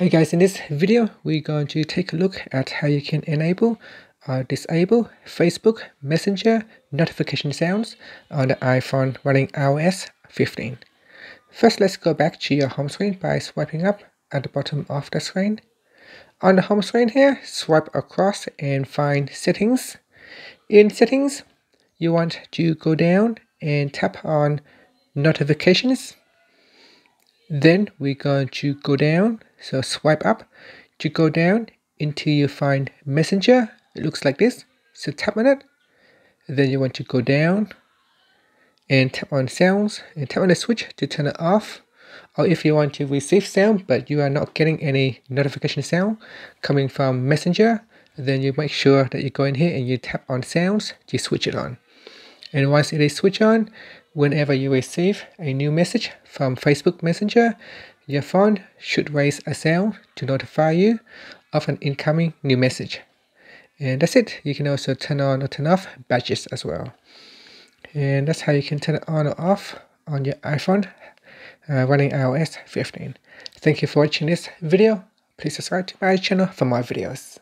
Hey guys, in this video, we're going to take a look at how you can enable or disable Facebook Messenger notification sounds on the iPhone running iOS 15. First, let's go back to your home screen by swiping up at the bottom of the screen. On the home screen here, swipe across and find Settings. In Settings, you want to go down and tap on Notifications. Then we're going to go down so swipe up to go down until you find messenger. It looks like this. So tap on it. Then you want to go down and tap on sounds and tap on the switch to turn it off. Or if you want to receive sound but you are not getting any notification sound coming from messenger, then you make sure that you go in here and you tap on sounds to switch it on. And once it is switched on, whenever you receive a new message from Facebook Messenger, your phone should raise a sound to notify you of an incoming new message. And that's it. You can also turn on or turn off badges as well. And that's how you can turn it on or off on your iPhone uh, running iOS 15. Thank you for watching this video. Please subscribe to my channel for more videos.